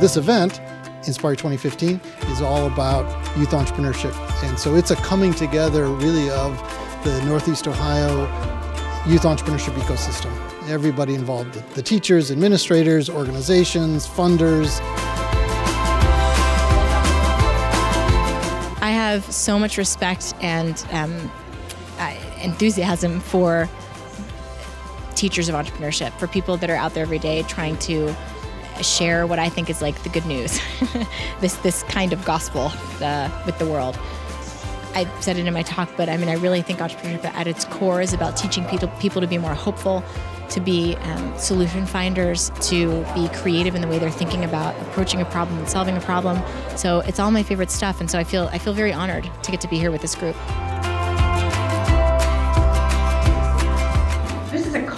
this event, Enspire 2015, is all about youth entrepreneurship. And so it's a coming together, really, of the Northeast Ohio youth entrepreneurship ecosystem. Everybody involved the teachers, administrators, organizations, funders. I have so much respect and um, uh, enthusiasm for teachers of entrepreneurship, for people that are out there every day trying to share what I think is like the good news, this this kind of gospel uh, with the world. I said it in my talk, but I mean, I really think entrepreneurship at its core is about teaching people people to be more hopeful, to be um, solution finders, to be creative in the way they're thinking about approaching a problem and solving a problem. So it's all my favorite stuff, and so I feel I feel very honored to get to be here with this group.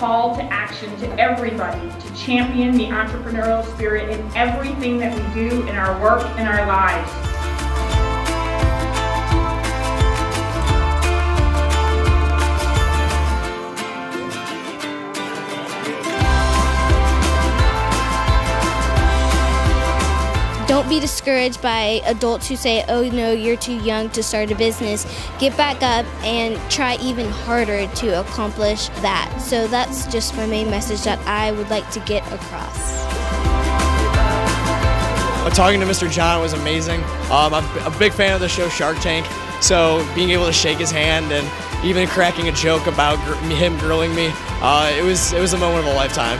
Call to action to everybody to champion the entrepreneurial spirit in everything that we do in our work and our lives. Don't be discouraged by adults who say, oh no, you're too young to start a business. Get back up and try even harder to accomplish that. So that's just my main message that I would like to get across. Talking to Mr. John was amazing. Um, I'm a big fan of the show Shark Tank, so being able to shake his hand and even cracking a joke about him grilling me, uh, it was it was a moment of a lifetime.